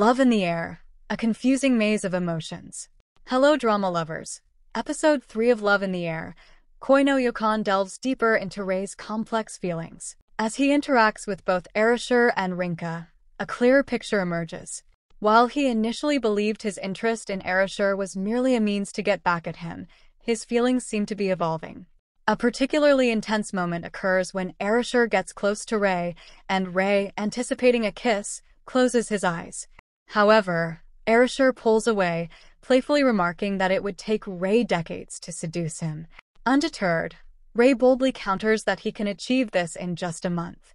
Love in the Air, a confusing maze of emotions. Hello, drama lovers. Episode 3 of Love in the Air, Koi no Yokan delves deeper into Rei's complex feelings. As he interacts with both Arashi and Rinka, a clearer picture emerges. While he initially believed his interest in Arashi was merely a means to get back at him, his feelings seem to be evolving. A particularly intense moment occurs when Arashi gets close to Rei, and Rei, anticipating a kiss, closes his eyes. However, Arashi pulls away, playfully remarking that it would take Rei decades to seduce him. Undeterred, Rei boldly counters that he can achieve this in just a month.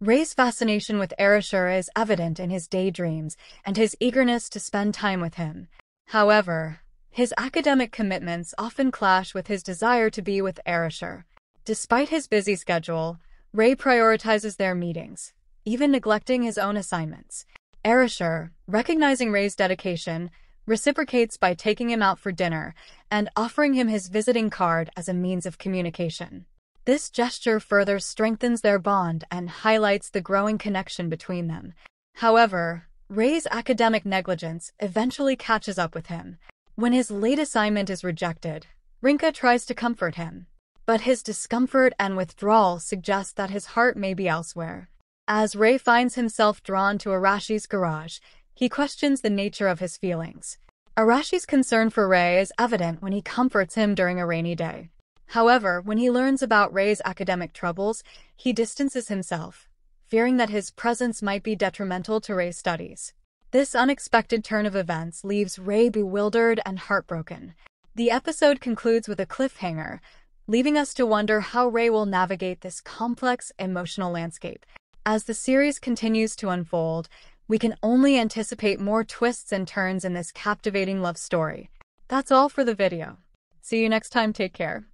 Rei's fascination with Arashi is evident in his daydreams and his eagerness to spend time with him. However, his academic commitments often clash with his desire to be with Arashi. Despite his busy schedule, Rei prioritizes their meetings, even neglecting his own assignments. Arashi, recognizing Rei's dedication, reciprocates by taking him out for dinner and offering him his visiting card as a means of communication. This gesture further strengthens their bond and highlights the growing connection between them. However, Rei's academic negligence eventually catches up with him. When his late assignment is rejected, Rinka tries to comfort him, but his discomfort and withdrawal suggest that his heart may be elsewhere. As Rei finds himself drawn to Arashi's garage, he questions the nature of his feelings. Arashi's concern for Rei is evident when he comforts him during a rainy day. However, when he learns about Rei's academic troubles, he distances himself, fearing that his presence might be detrimental to Rei's studies. This unexpected turn of events leaves Rei bewildered and heartbroken. The episode concludes with a cliffhanger, leaving us to wonder how Rei will navigate this complex emotional landscape. As the series continues to unfold, we can only anticipate more twists and turns in this captivating love story. That's all for the video. See you next time, take care.